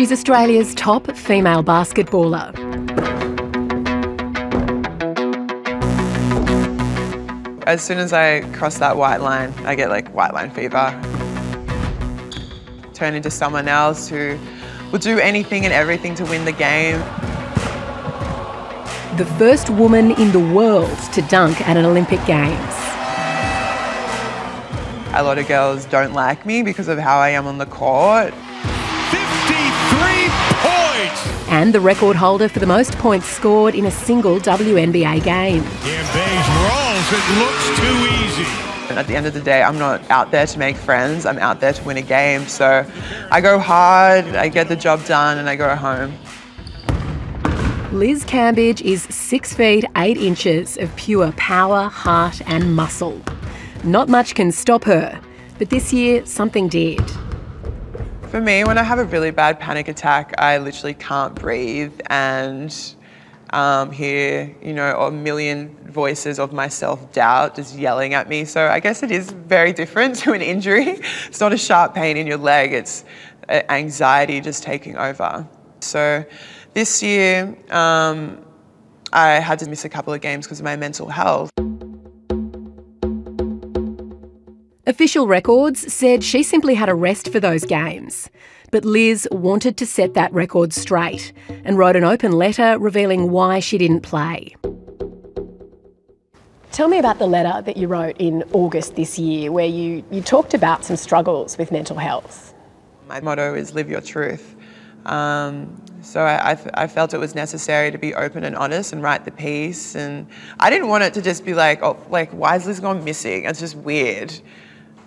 She's Australia's top female basketballer. As soon as I cross that white line, I get like white line fever. Turn into someone else who will do anything and everything to win the game. The first woman in the world to dunk at an Olympic Games. A lot of girls don't like me because of how I am on the court. 53 points! And the record holder for the most points scored in a single WNBA game. Cambage rolls, it looks too easy. And at the end of the day, I'm not out there to make friends, I'm out there to win a game. So I go hard, I get the job done, and I go home. Liz Cambage is six feet eight inches of pure power, heart, and muscle. Not much can stop her, but this year something did. For me, when I have a really bad panic attack, I literally can't breathe and um, hear, you know, a million voices of my self-doubt just yelling at me. So I guess it is very different to an injury. It's not a sharp pain in your leg, it's uh, anxiety just taking over. So this year, um, I had to miss a couple of games because of my mental health. Official records said she simply had a rest for those games. But Liz wanted to set that record straight and wrote an open letter revealing why she didn't play. Tell me about the letter that you wrote in August this year, where you, you talked about some struggles with mental health. My motto is live your truth. Um, so I, I, I, felt it was necessary to be open and honest and write the piece. And I didn't want it to just be like, oh, like, why is Liz gone missing? It's just weird.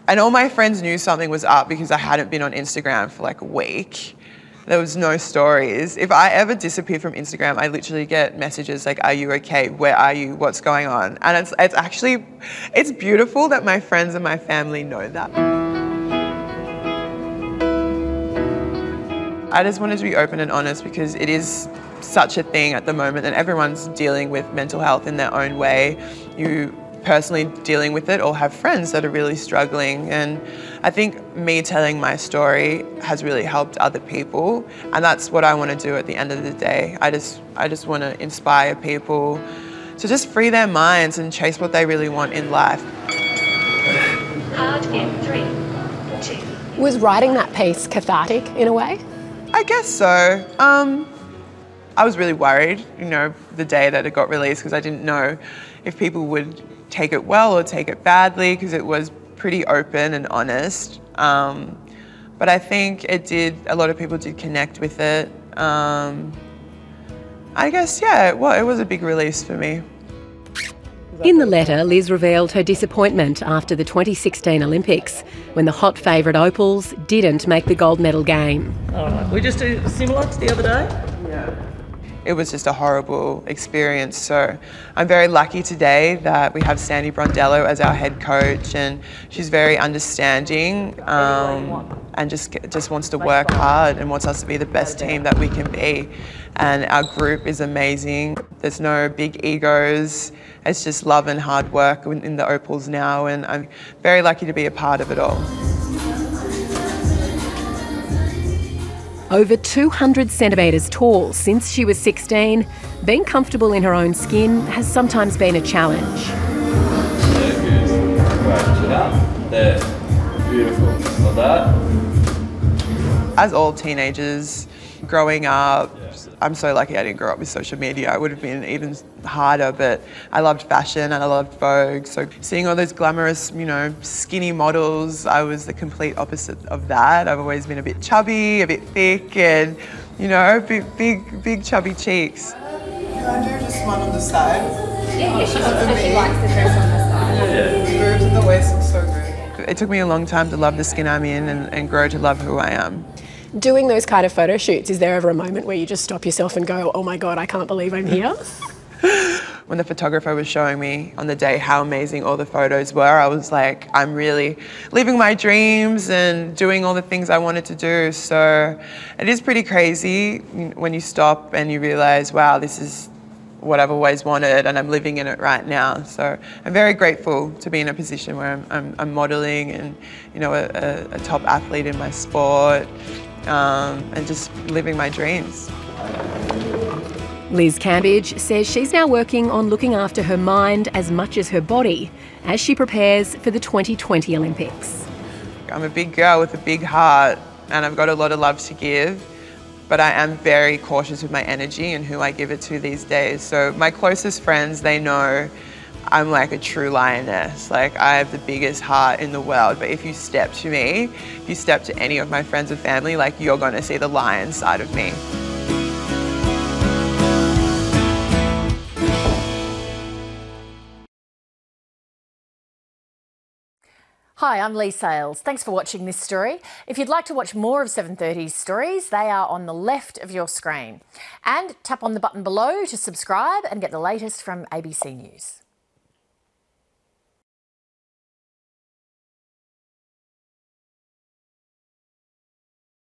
And all my friends knew something was up because I hadn't been on Instagram for like a week. There was no stories. If I ever disappear from Instagram, I literally get messages like, "Are you okay? Where are you? What's going on?" And it's it's actually it's beautiful that my friends and my family know that. I just wanted to be open and honest because it is such a thing at the moment and everyone's dealing with mental health in their own way. You personally dealing with it or have friends that are really struggling. And I think me telling my story has really helped other people. And that's what I want to do at the end of the day. I just, I just want to inspire people to just free their minds and chase what they really want in life. Hard in three, two. Was writing that piece cathartic in a way? I guess so. Um, I was really worried, you know, the day that it got released because I didn't know if people would take it well or take it badly because it was pretty open and honest. Um, but I think it did, a lot of people did connect with it. Um, I guess, yeah, well, it was a big release for me. In the letter, Liz revealed her disappointment after the 2016 Olympics when the hot favourite Opals didn't make the gold medal game. All right, we just do similar to the other day? Yeah it was just a horrible experience. So I'm very lucky today that we have Sandy Brondello as our head coach, and she's very understanding um, and just just wants to work hard and wants us to be the best team that we can be. And our group is amazing. There's no big egos. It's just love and hard work in the Opals now, and I'm very lucky to be a part of it all. Over 200 centimetres tall since she was 16, being comfortable in her own skin has sometimes been a challenge. There. Beautiful. Like that. As all teenagers, growing up, I'm so lucky I didn't grow up with social media. It would have been even harder, but I loved fashion and I loved Vogue. So seeing all those glamorous, you know, skinny models, I was the complete opposite of that. I've always been a bit chubby, a bit thick, and, you know, big, big, big chubby cheeks. Can I do just one on the side? Yeah, yeah, she, she likes the dress on the side. Yeah. The in the waist looks so good. It took me a long time to love the skin I'm in and, and grow to love who I am doing those kind of photo shoots, is there ever a moment where you just stop yourself and go, oh my God, I can't believe I'm here? when the photographer was showing me on the day how amazing all the photos were, I was like, I'm really living my dreams and doing all the things I wanted to do. So it is pretty crazy when you stop and you realize, wow, this is what I've always wanted and I'm living in it right now. So I'm very grateful to be in a position where I'm, I'm, I'm modeling and, you know, a, a, top athlete in my sport um, and just living my dreams. Liz Cambage says she's now working on looking after her mind as much as her body as she prepares for the 2020 Olympics. I'm a big girl with a big heart and I've got a lot of love to give, but I am very cautious with my energy and who I give it to these days. So my closest friends, they know I'm like a true lioness. Like I have the biggest heart in the world, but if you step to me, if you step to any of my friends or family, like you're gonna see the lion side of me. Hi, I'm Leigh Sales. Thanks for watching this story. If you'd like to watch more of 730's stories, they are on the left of your screen. And tap on the button below to subscribe and get the latest from ABC News.